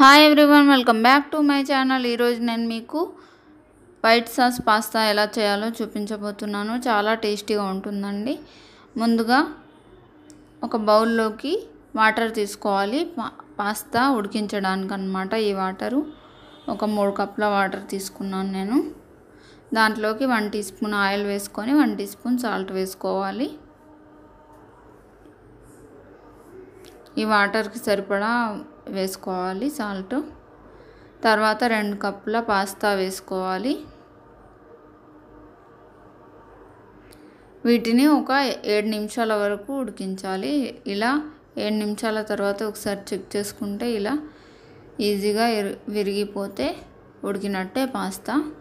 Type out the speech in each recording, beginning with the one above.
Hi everyone welcome back to my channel ఈరోజు నేను మీకు వైట్ సాస్ పాస్తా ఎలా చేయాలో చూపించబోతున్నాను. చాలా టేస్టీగా ఉంటుందండి. ముందుగా ఒక బౌల్లోకి వాటర్ తీసుకోవాలి. పాస్తా ఉడికించడానికి అన్నమాట ఈ వాటరు. ఒక మూడు కప్ల వాటర్ తీసుకున్నాను నేను. దాంట్లోకి వన్ టీ స్పూన్ ఆయిల్ వేసుకొని వన్ టీ స్పూన్ సాల్ట్ వేసుకోవాలి. ఈ వాటర్కి సరిపడా వేసుకోవాలి సాల్ట్. తర్వాత రెండు కప్పుల పాస్తా వేసుకోవాలి. వీటిని ఒక ఏడు నిమిషాల వరకు ఉడికించాలి. ఇలా ఏడు నిమిషాల తర్వాత ఒకసారి చెక్ చేసుకుంటే ఇలా ఈజీగా విరిగిపోతే ఉడికినట్టే పాస్తా.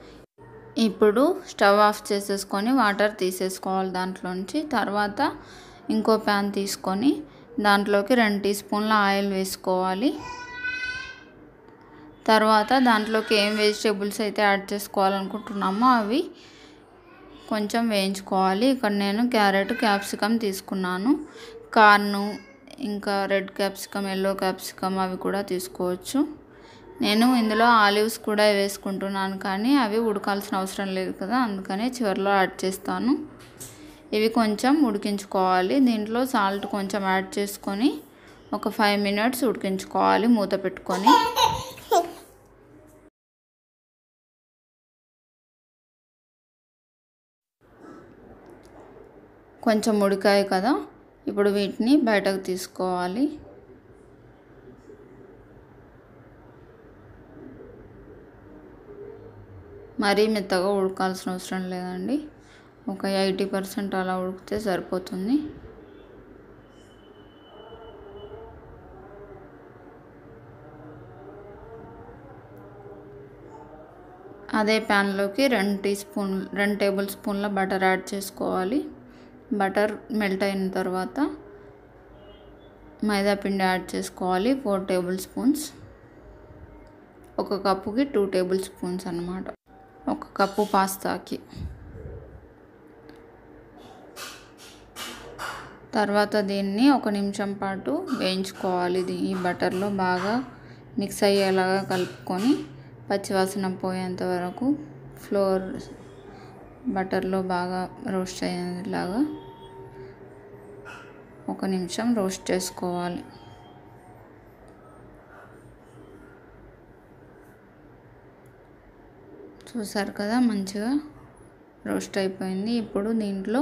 ఇప్పుడు స్టవ్ ఆఫ్ చేసేసుకొని వాటర్ తీసేసుకోవాలి దాంట్లోంచి. తర్వాత ఇంకో ప్యాన్ తీసుకొని దాంట్లోకి రెండు టీ స్పూన్ల ఆయిల్ వేసుకోవాలి. తర్వాత దాంట్లోకి ఏం వెజిటేబుల్స్ అయితే యాడ్ చేసుకోవాలనుకుంటున్నామో అవి కొంచెం వేయించుకోవాలి. ఇక్కడ నేను క్యారెట్ క్యాప్సికమ్ తీసుకున్నాను. కార్ను ఇంకా రెడ్ క్యాప్సికమ్ ఎల్లో క్యాప్సికమ్ అవి కూడా తీసుకోవచ్చు. నేను ఇందులో ఆలివ్స్ కూడా వేసుకుంటున్నాను కానీ అవి ఉడకాల్సిన అవసరం లేదు కదా అందుకనే చివరిలో యాడ్ చేస్తాను. ఇవి కొంచెం ఉడికించుకోవాలి. దీంట్లో సాల్ట్ కొంచెం యాడ్ చేసుకొని ఒక ఫైవ్ మినిట్స్ ఉడికించుకోవాలి మూత పెట్టుకొని. కొంచెం ఉడికాయి కదా ఇప్పుడు వీటిని బయటకు తీసుకోవాలి. మరీ మెత్తగా ఉడకాల్సిన అవసరం లేదండి. ఒక ఎయిటీ పర్సెంట్ అలా ఉడికితే సరిపోతుంది. అదే ప్యాన్లోకి రెండు టీ స్పూన్ రెండు టేబుల్ స్పూన్ల బటర్ యాడ్ చేసుకోవాలి. బటర్ మెల్ట్ అయిన తర్వాత మైదా పిండి యాడ్ చేసుకోవాలి ఫోర్ టేబుల్ స్పూన్స్. ఒక కప్పుకి టూ టేబుల్ స్పూన్స్ అనమాట ఒక కప్పు పాస్తాకి. తర్వాత దీన్ని ఒక నిమిషం పాటు వేయించుకోవాలి. ఇది ఈ బటర్లో బాగా మిక్స్ అయ్యేలాగా కలుపుకొని పచ్చివాసన పోయేంత వరకు ఫ్లోర్ బటర్లో బాగా రోస్ట్ అయ్యేలాగా ఒక నిమిషం రోస్ట్ చేసుకోవాలి. చూసారు కదా మంచిగా రోస్ట్ అయిపోయింది. ఇప్పుడు దీంట్లో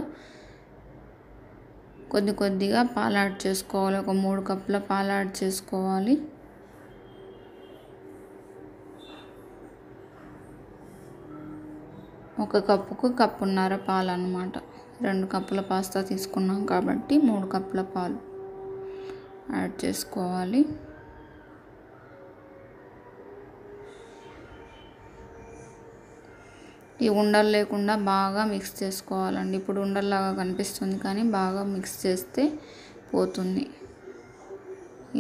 కొద్ది కొద్దిగా పాలు యాడ్ చేసుకోవాలి. ఒక మూడు కప్పుల పాలు యాడ్ చేసుకోవాలి. ఒక కప్పుకు కప్పున్నర పాలు అన్నమాట. రెండు కప్పుల పాస్తా తీసుకున్నాం కాబట్టి మూడు కప్పుల పాలు యాడ్ చేసుకోవాలి. ఈ ఉండలు లేకుండా బాగా మిక్స్ చేసుకోవాలండి. ఇప్పుడు ఉండల్లాగా కనిపిస్తుంది కానీ బాగా మిక్స్ చేస్తే పోతుంది.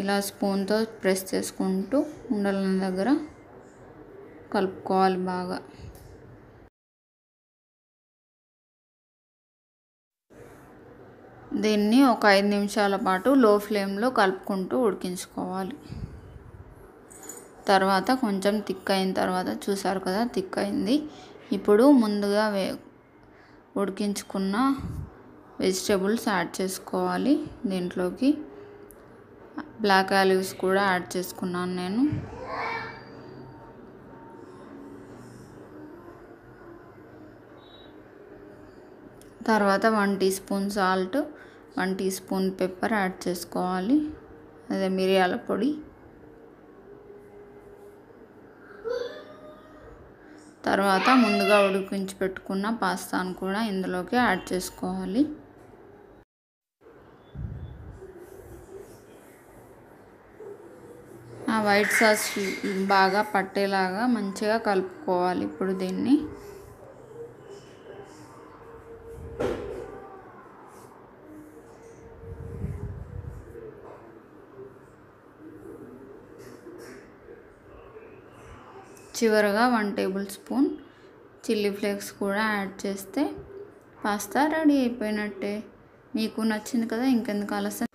ఇలా స్పూన్తో ప్రెస్ చేసుకుంటూ ఉండల దగ్గర కలుపుకోవాలి బాగా. దీన్ని ఒక ఐదు నిమిషాల పాటు లో ఫ్లేమ్లో కలుపుకుంటూ ఉడికించుకోవాలి. తర్వాత కొంచెం థిక్ అయిన తర్వాత చూసారు కదా థిక్ అయింది. ఇప్పుడు ముందుగా వే ఉడికించుకున్న వెజిటేబుల్స్ యాడ్ చేసుకోవాలి. దీంట్లోకి బ్లాక్ ఆలివ్స్ కూడా యాడ్ చేసుకున్నాను నేను. తర్వాత one teaspoon salt one teaspoon pepper add చేసుకోవాలి. అదే మిరియాల పొడి. తర్వాత ముందుగా ఉడికించి పెట్టుకున్న పాస్తాను కూడా ఇందులోకి యాడ్ చేసుకోవాలి. ఆ వైట్ సాస్ బాగా పట్టేలాగా మంచిగా కలుపుకోవాలి ఇప్పుడు దీన్ని. చివరగా one tablespoon chilli flakes కూడా యాడ్ చేస్తే పాస్తా రెడీ అయిపోయినట్టే. మీకు నచ్చింది కదా ఇంకెందుకు ఆలస్యం?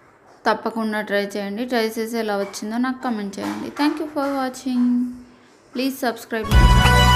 తప్పకుండా ట్రై చేయండి. ట్రై చేసి ఎలా వచ్చిందో నాకు కమెంట్ చేయండి. Thank you for watching please subscribe my channel